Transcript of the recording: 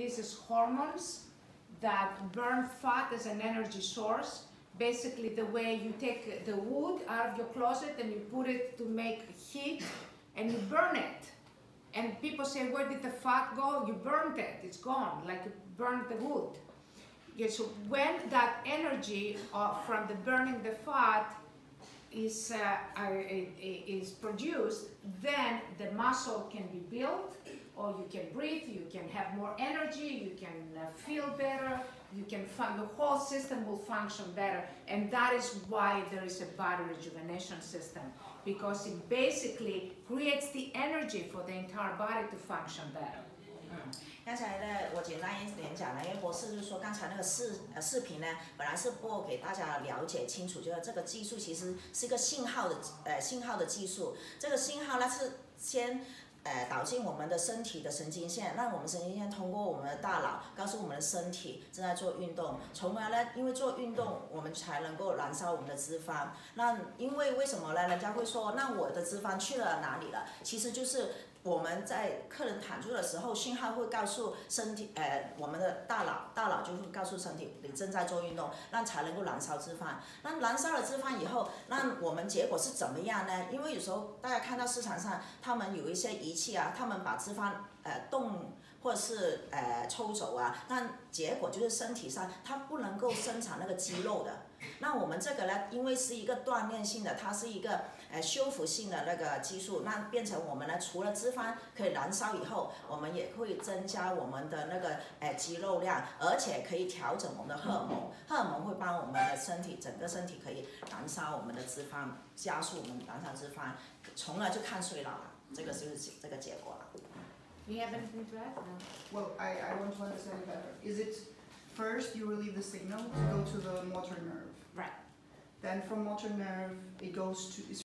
releases hormones that burn fat as an energy source. Basically, the way you take the wood out of your closet and you put it to make heat and you burn it. And people say, where did the fat go? You burned it, it's gone, like you burned the wood. Yeah, so when that energy uh, from the burning the fat is, uh, are, is produced, then the muscle can be built, or you can breathe, you can have more energy, you can uh, feel better, you can fun- the whole system will function better, and that is why there is a body rejuvenation system because it basically creates the energy for the entire body to function better. 刚才呢，我简单一点讲呢，因为博士就是说，刚才那个视呃视频呢，本来是播给大家了解清楚，就是这个技术其实是一个信号的呃信号的技术，这个信号呢是先。呃，导进我们的身体的神经线，让我们神经线通过我们的大脑，告诉我们的身体正在做运动。从而呢，因为做运动，我们才能够燃烧我们的脂肪。那因为为什么呢？人家会说，那我的脂肪去了哪里了？其实就是我们在客人躺住的时候，信号会告诉身体，呃，我们的大脑，大脑就会告诉身体，你正在做运动，那才能够燃烧脂肪。那燃烧了脂肪以后，那我们结果是怎么样呢？因为有时候大家看到市场上，他们有一些仪器啊，他们把脂肪呃冻或者是呃抽走啊，那结果就是身体上它不能够生产那个肌肉的。那我们这个呢，因为是一个锻炼性的，它是一个呃修复性的那个激素，那变成我们呢，除了脂肪可以燃烧以后，我们也会增加我们的那个呃肌肉量，而且可以调整我们的荷尔蒙，荷尔蒙会帮我们的身体整个身体可以燃烧我们的脂肪，加速我们燃烧脂肪，从而就抗衰老了，这个就是这个结果了。Do you have anything to add? No. Well, I, I want to understand better. Is it first you relieve the signal to go to the motor nerve? Right. Then from motor nerve, it goes to,